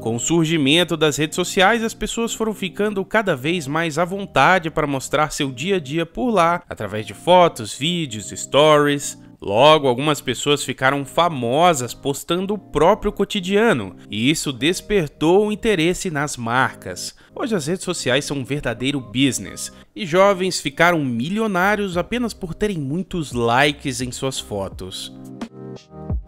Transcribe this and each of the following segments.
Com o surgimento das redes sociais, as pessoas foram ficando cada vez mais à vontade para mostrar seu dia a dia por lá, através de fotos, vídeos, stories. Logo, algumas pessoas ficaram famosas postando o próprio cotidiano, e isso despertou o interesse nas marcas. Hoje as redes sociais são um verdadeiro business, e jovens ficaram milionários apenas por terem muitos likes em suas fotos.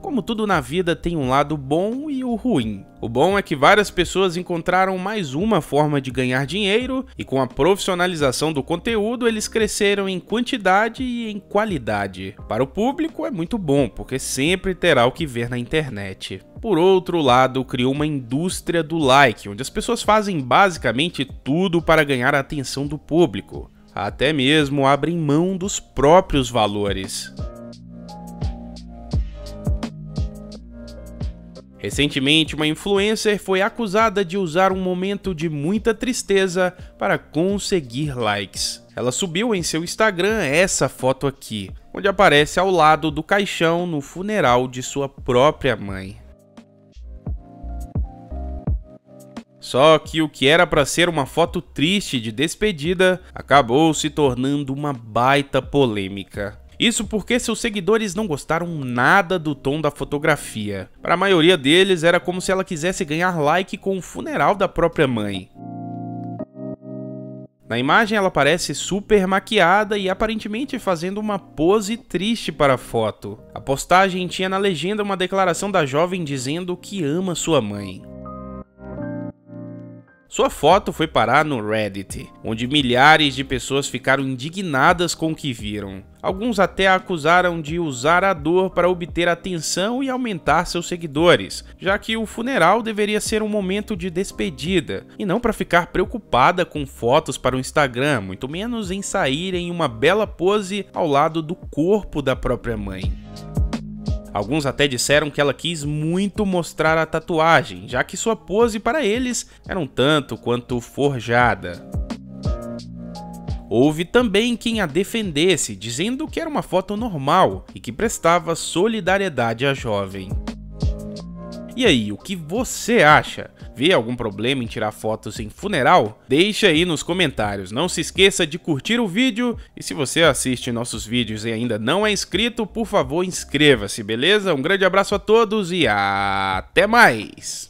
Como tudo na vida tem um lado bom e o ruim. O bom é que várias pessoas encontraram mais uma forma de ganhar dinheiro e com a profissionalização do conteúdo eles cresceram em quantidade e em qualidade. Para o público é muito bom, porque sempre terá o que ver na internet. Por outro lado, criou uma indústria do like, onde as pessoas fazem basicamente tudo para ganhar a atenção do público. Até mesmo abrem mão dos próprios valores. Recentemente, uma influencer foi acusada de usar um momento de muita tristeza para conseguir likes. Ela subiu em seu Instagram essa foto aqui, onde aparece ao lado do caixão no funeral de sua própria mãe. Só que o que era para ser uma foto triste de despedida acabou se tornando uma baita polêmica. Isso porque seus seguidores não gostaram nada do tom da fotografia. Para a maioria deles era como se ela quisesse ganhar like com o funeral da própria mãe. Na imagem ela parece super maquiada e aparentemente fazendo uma pose triste para a foto. A postagem tinha na legenda uma declaração da jovem dizendo que ama sua mãe. Sua foto foi parar no Reddit, onde milhares de pessoas ficaram indignadas com o que viram. Alguns até a acusaram de usar a dor para obter atenção e aumentar seus seguidores, já que o funeral deveria ser um momento de despedida, e não para ficar preocupada com fotos para o Instagram, muito menos em sair em uma bela pose ao lado do corpo da própria mãe. Alguns até disseram que ela quis muito mostrar a tatuagem, já que sua pose para eles era um tanto quanto forjada. Houve também quem a defendesse, dizendo que era uma foto normal e que prestava solidariedade à jovem. E aí, o que você acha? Vê algum problema em tirar fotos em funeral? Deixa aí nos comentários. Não se esqueça de curtir o vídeo e se você assiste nossos vídeos e ainda não é inscrito, por favor inscreva-se, beleza? Um grande abraço a todos e até mais!